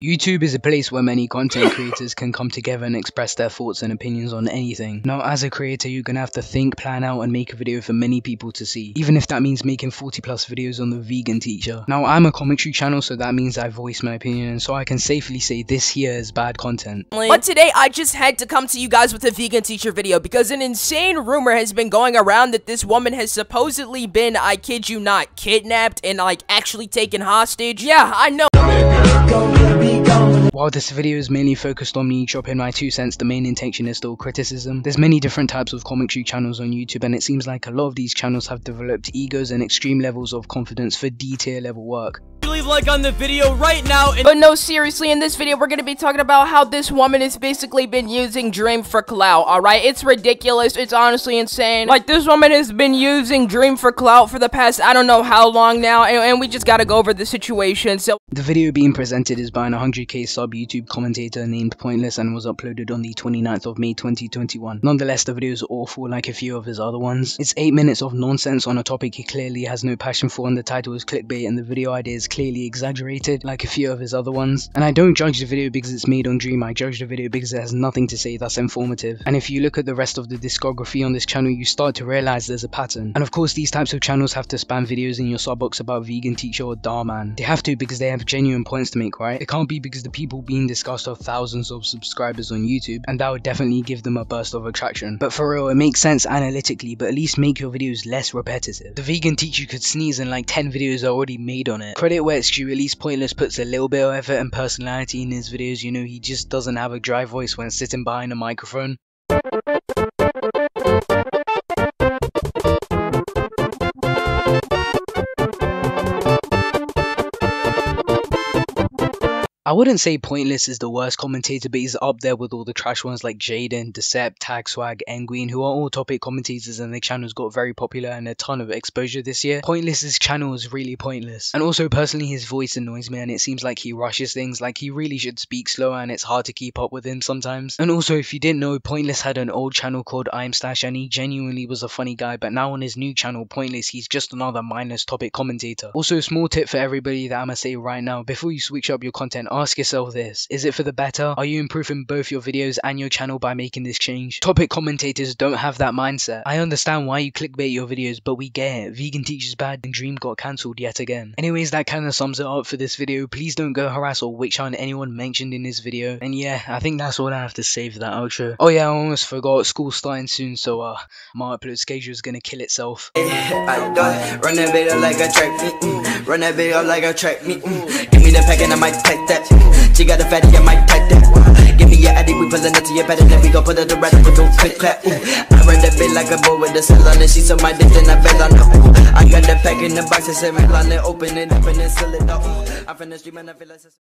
YouTube is a place where many content creators can come together and express their thoughts and opinions on anything. Now, as a creator, you're gonna have to think, plan out, and make a video for many people to see, even if that means making 40 plus videos on the vegan teacher. Now, I'm a commentary channel, so that means I voice my opinion, and so I can safely say this here is bad content. But today, I just had to come to you guys with a vegan teacher video because an insane rumor has been going around that this woman has supposedly been, I kid you not, kidnapped and like actually taken hostage. Yeah, I know. While this video is mainly focused on me dropping my two cents, the main intention is still criticism. There's many different types of commentary channels on YouTube and it seems like a lot of these channels have developed egos and extreme levels of confidence for detail level work leave like on the video right now But no, seriously, in this video, we're gonna be talking about how this woman has basically been using Dream for clout, alright? It's ridiculous. It's honestly insane. Like, this woman has been using Dream for clout for the past, I don't know how long now, and, and we just gotta go over the situation, so... The video being presented is by an 100k sub YouTube commentator named Pointless and was uploaded on the 29th of May 2021. Nonetheless, the video is awful like a few of his other ones. It's 8 minutes of nonsense on a topic he clearly has no passion for and the title is clickbait and the video idea is clearly exaggerated like a few of his other ones. And I don't judge the video because it's made on Dream, I judge the video because it has nothing to say that's informative. And if you look at the rest of the discography on this channel, you start to realize there's a pattern. And of course, these types of channels have to spam videos in your subbox about vegan teacher or Dhar They have to because they have genuine points to make, right? It can't be because the people being discussed have thousands of subscribers on YouTube, and that would definitely give them a burst of attraction. But for real, it makes sense analytically, but at least make your videos less repetitive. The vegan teacher could sneeze and like 10 videos are already made on it. Credit where it's least Pointless puts a little bit of effort and personality in his videos, you know, he just doesn't have a dry voice when sitting behind a microphone. I wouldn't say Pointless is the worst commentator, but he's up there with all the trash ones like Jadyn, Decept, Tag Swag, Engween, who are all topic commentators and their channels got very popular and a ton of exposure this year. Pointless's channel is really pointless. And also personally his voice annoys me and it seems like he rushes things, like he really should speak slower and it's hard to keep up with him sometimes. And also if you didn't know, Pointless had an old channel called I'm Slash and he genuinely was a funny guy, but now on his new channel, Pointless, he's just another mindless topic commentator. Also, a small tip for everybody that I'ma say right now, before you switch up your content, ask yourself this. Is it for the better? Are you improving both your videos and your channel by making this change? Topic commentators don't have that mindset. I understand why you clickbait your videos, but we get it. Vegan teacher's bad and Dream got cancelled yet again. Anyways, that kinda sums it up for this video. Please don't go harass or witch hunt anyone mentioned in this video. And yeah, I think that's all I have to say for that outro. Oh yeah, I almost forgot. School's starting soon, so uh, my upload schedule is gonna kill itself. Run that video like a track, mm, run that video like a track, mm, give me the I might take that. She got a fatty, I might pack that. Give me your addy, we pullin' up to your bed, and then we gon' put her to rest with no click clap. Ooh. I run that bit like a boy with a cell on it. She so my dick, then I fell on her. I got the pack in the box, I said, man, open it up and then seal it up. I'm from the street, I feel like